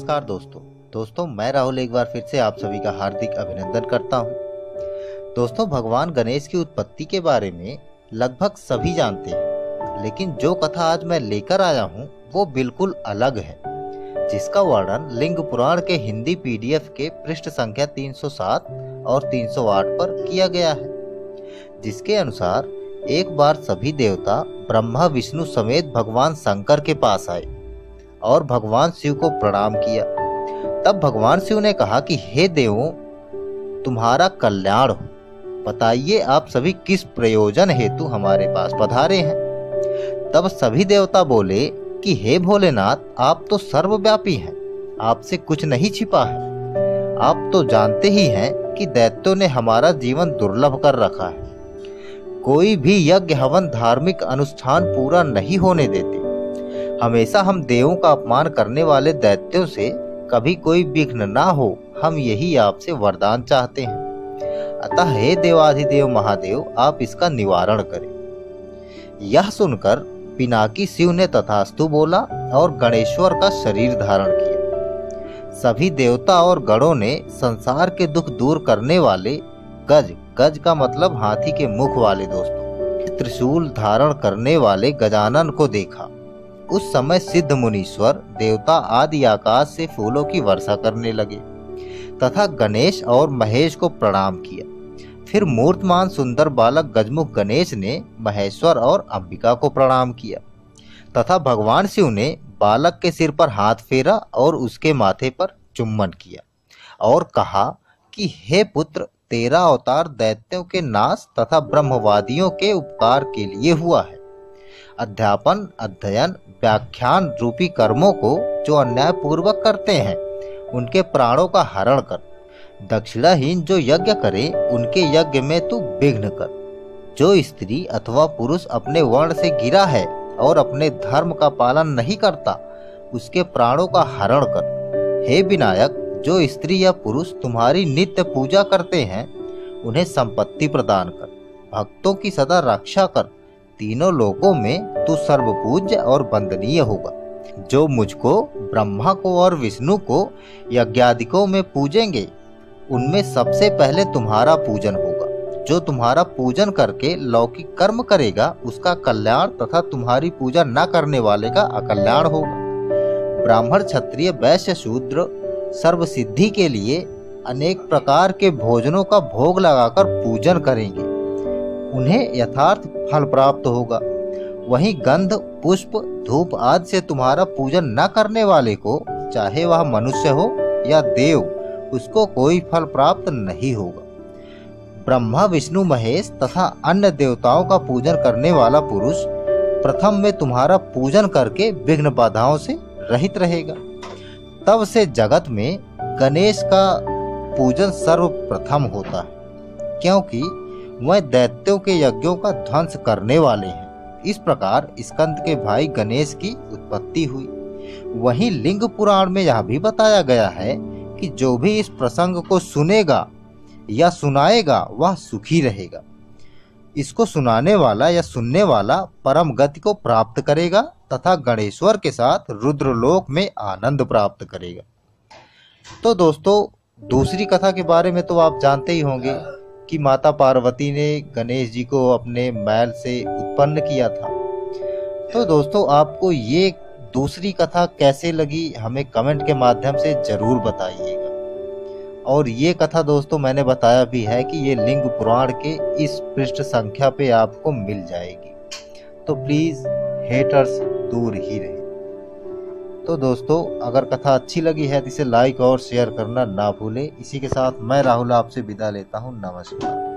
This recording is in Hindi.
नमस्कार दोस्तों दोस्तों, मैं राहुल एक बार फिर से आप सभी का हार्दिक अभिनंदन करता हूँ। दोस्तों, भगवान गणेश की उत्पत्ति के बारे में लगभग सभी जानते हैं, लेकिन जो कथा आज मैं लेकर आया हूँ, वो बिल्कुल अलग है, जिसका वर्णन लिंग पुराण के हिंदी पीडीएफ के पृष्ठ संख्या 307 और 308 पर किया गया है, जिसके अनुसार एक बार सभी देवता ब्रह्मा, विष्णु समेत भगवान शंकर के पास आए और भगवान शिव को प्रणाम किया। तब भगवान शिव ने कहा कि, हे देवों, तुम्हारा कल्याण हो। बताइए, आप सभी किस प्रयोजन हेतु हमारे पास पधारे हैं? तब सभी देवता बोले कि, हे भोलेनाथ, आप तो सर्वव्यापी हैं। आपसे कुछ नहीं छिपा है। आप तो जानते ही हैं कि दैत्यों ने हमारा जीवन दुर्लभ कर रखा है। कोई भी यज्ञ हवन धार्मिक अनुष्ठान पूरा नहीं होने देते। हमेशा हम देवों का अपमान करने वाले दैत्यों से कभी कोई विघ्न ना हो, हम यही आपसे वरदान चाहते हैं। अतः हे देवाधिदेव महादेव, आप इसका निवारण करें। यह सुनकर पिनाकी शिव ने तथास्तु बोला और गणेश्वर का शरीर धारण किया। सभी देवता और गणों ने संसार के दुख दूर करने वाले गज गज का मतलब हाथी के मुख वाले दोस्तों, त्रिशूल धारण करने वाले गजानन को देखा। उस समय सिद्ध मुनीश्वर देवता आदि आकाश से फूलों की वर्षा करने लगे तथा गणेश और महेश को प्रणाम किया। फिर मूर्तमान सुंदर बालक गजमुख गणेश ने महेश्वर और अंबिका को प्रणाम किया तथा भगवान शिव ने बालक के सिर पर हाथ फेरा और उसके माथे पर चुम्बन किया और कहा कि, हे पुत्र, तेरा अवतार दैत्यों के नाश तथा ब्रह्मवादियों के उपकार के लिए हुआ है। अध्यापन, अध्ययन, व्याख्यान रूपी कर्मों को जो अन्याय पूर्वक करते हैं, उनके प्राणों का हरण कर। दक्षिणाहीन जो यज्ञ करे, उनके यज्ञ में तू विघ्न कर। जो स्त्री अथवा पुरुष अपने वर्ण से गिरा है और अपने धर्म का पालन नहीं करता, उसके प्राणों का हरण कर। हे विनायक, जो स्त्री या पुरुष तुम्हारी नित्य पूजा करते हैं, उन्हें संपत्ति प्रदान कर। भक्तों की सदा रक्षा कर। तीनों लोकों में तू सर्वपूज्य और वंदनीय होगा। जो मुझको, ब्रह्मा को और विष्णु को, यज्ञादिकों में पूजेंगे, उनमें सबसे पहले तुम्हारा पूजन होगा। जो तुम्हारा पूजन करके लौकिक कर्म करेगा, उसका कल्याण तथा तुम्हारी पूजा न करने वाले का अकल्याण होगा। ब्राह्मण, क्षत्रिय, वैश्य, शूद्र सर्व सिद्धि के लिए अनेक प्रकार के भोजनों का भोग लगाकर पूजन करेंगे। उन्हें यथार्थ फल प्राप्त होगा। वहीं गंध, पुष्प, धूप आदि से तुम्हारा पूजन न करने वाले को, चाहे वह मनुष्य हो या देव, उसको कोई फल प्राप्त नहीं होगा। ब्रह्मा, विष्णु, महेश तथा अन्य देवताओं का पूजन करने वाला पुरुष प्रथम में तुम्हारा पूजन करके विघ्न बाधाओं से रहित रहेगा। तब से जगत में गणेश का पूजन सर्वप्रथम होता है, क्योंकि वह दैत्यों के यज्ञों का ध्वंस करने वाले हैं। इस प्रकार स्कंद के भाई गणेश की उत्पत्ति हुई। वहीं लिंग पुराण में यह भी बताया गया है कि जो भी इस प्रसंग को सुनेगा या सुनाएगा, वह सुखी रहेगा। इसको सुनाने वाला या सुनने वाला परम गति को प्राप्त करेगा तथा गणेश्वर के साथ रुद्रलोक में आनंद प्राप्त करेगा। तो दोस्तों, दूसरी कथा के बारे में तो आप जानते ही होंगे। कि माता पार्वती ने गणेश जी को अपने मैल से उत्पन्न किया था। तो दोस्तों, आपको ये दूसरी कथा कैसे लगी हमें कमेंट के माध्यम से ज़रूर बताइएगा। और ये कथा दोस्तों, मैंने बताया भी है कि ये लिंग पुराण के इस पृष्ठ संख्या पे आपको मिल जाएगी। तो प्लीज़, हेटर्स दूर ही रहे तो दोस्तों, अगर कथा अच्छी लगी है तो इसे लाइक और शेयर करना ना भूलें। इसी के साथ मैं राहुल आपसे विदा लेता हूँ। नमस्कार।